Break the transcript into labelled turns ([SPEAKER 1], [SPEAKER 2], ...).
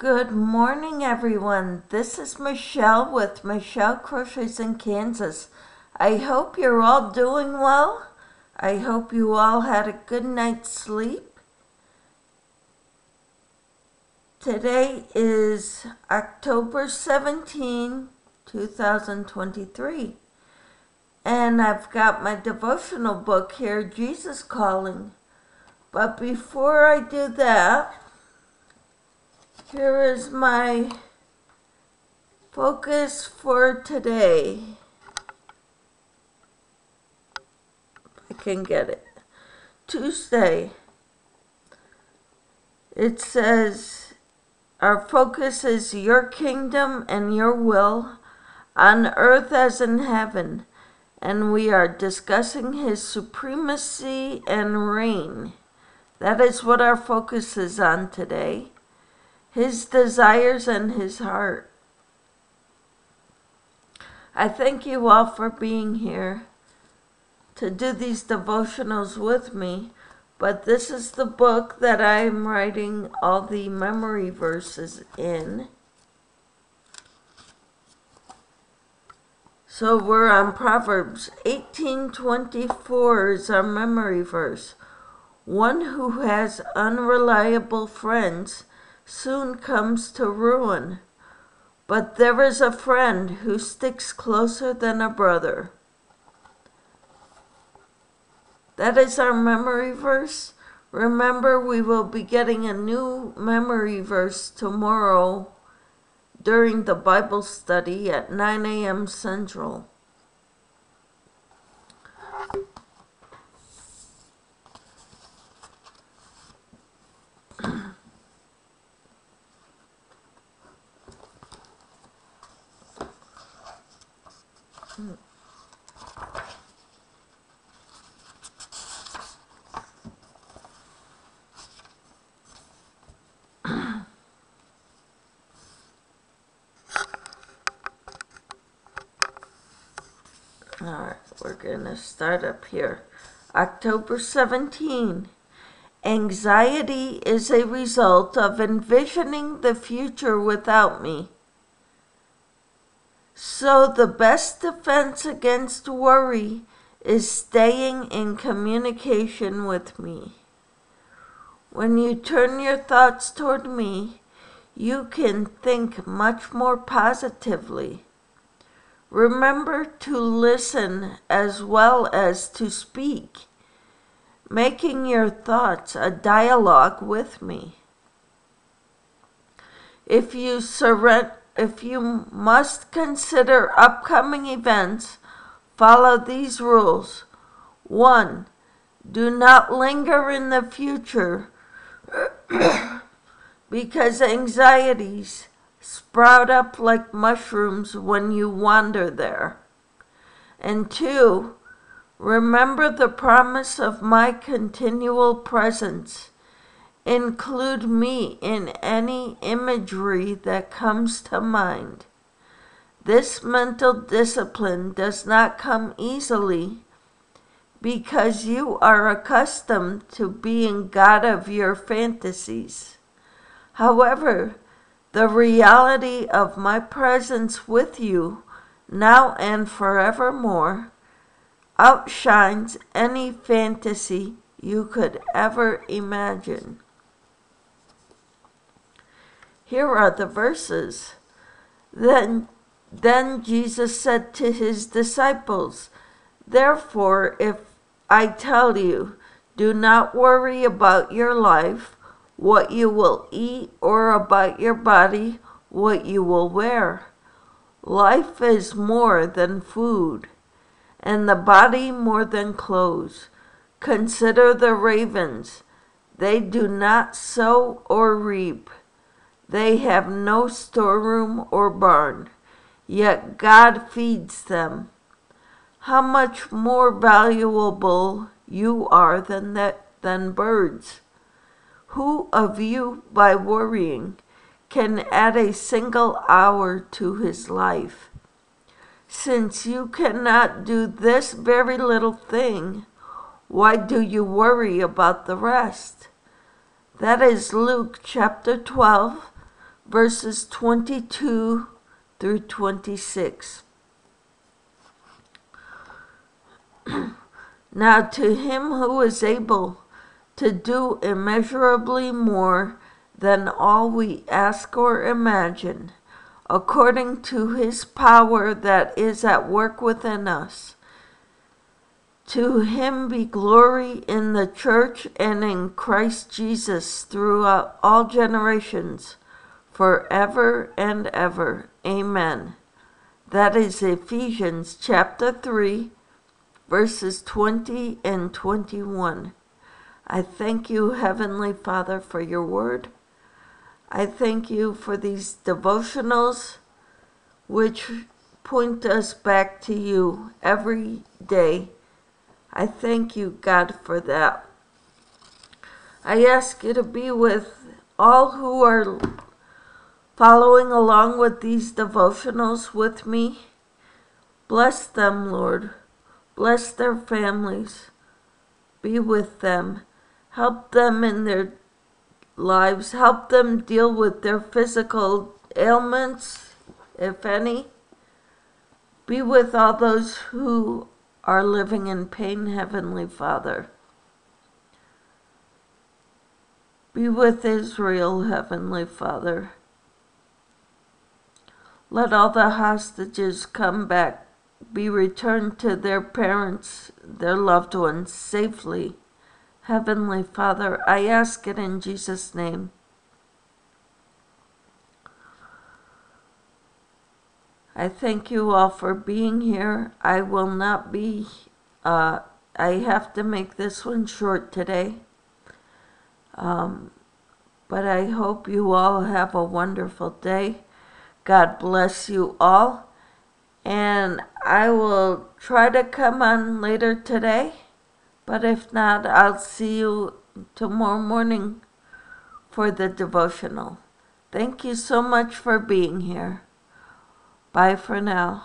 [SPEAKER 1] Good morning, everyone. This is Michelle with Michelle Crochets in Kansas. I hope you're all doing well. I hope you all had a good night's sleep. Today is October 17, 2023. And I've got my devotional book here, Jesus Calling. But before I do that, here is my focus for today. I can get it. Tuesday. It says, Our focus is your kingdom and your will on earth as in heaven. And we are discussing his supremacy and reign. That is what our focus is on today his desires and his heart. I thank you all for being here to do these devotionals with me, but this is the book that I am writing all the memory verses in. So we're on Proverbs 18:24 is our memory verse. One who has unreliable friends soon comes to ruin. But there is a friend who sticks closer than a brother. That is our memory verse. Remember, we will be getting a new memory verse tomorrow during the Bible study at 9 a.m. Central. All right, we're going to start up here. October 17. Anxiety is a result of envisioning the future without me. So, the best defense against worry is staying in communication with me. When you turn your thoughts toward me, you can think much more positively. Remember to listen as well as to speak, making your thoughts a dialogue with me. If you surrender, if you must consider upcoming events, follow these rules. 1. Do not linger in the future because anxieties sprout up like mushrooms when you wander there. And two, remember the promise of my continual presence. Include me in any imagery that comes to mind. This mental discipline does not come easily because you are accustomed to being God of your fantasies. However, the reality of my presence with you now and forevermore outshines any fantasy you could ever imagine. Here are the verses. Then, then Jesus said to his disciples, Therefore, if I tell you, do not worry about your life what you will eat, or about your body, what you will wear. Life is more than food, and the body more than clothes. Consider the ravens. They do not sow or reap. They have no storeroom or barn, yet God feeds them. How much more valuable you are than that than birds. Who of you, by worrying, can add a single hour to his life? Since you cannot do this very little thing, why do you worry about the rest? That is Luke chapter 12, verses 22 through 26. now, to him who is able to do immeasurably more than all we ask or imagine, according to his power that is at work within us. To him be glory in the church and in Christ Jesus throughout all generations, forever and ever. Amen. That is Ephesians chapter 3, verses 20 and 21. I thank you, Heavenly Father, for your word. I thank you for these devotionals which point us back to you every day. I thank you, God, for that. I ask you to be with all who are following along with these devotionals with me. Bless them, Lord. Bless their families. Be with them. Help them in their lives. Help them deal with their physical ailments, if any. Be with all those who are living in pain, Heavenly Father. Be with Israel, Heavenly Father. Let all the hostages come back, be returned to their parents, their loved ones, safely. Heavenly Father, I ask it in Jesus' name. I thank you all for being here. I will not be, uh, I have to make this one short today. Um, but I hope you all have a wonderful day. God bless you all. And I will try to come on later today. But if not, I'll see you tomorrow morning for the devotional. Thank you so much for being here. Bye for now.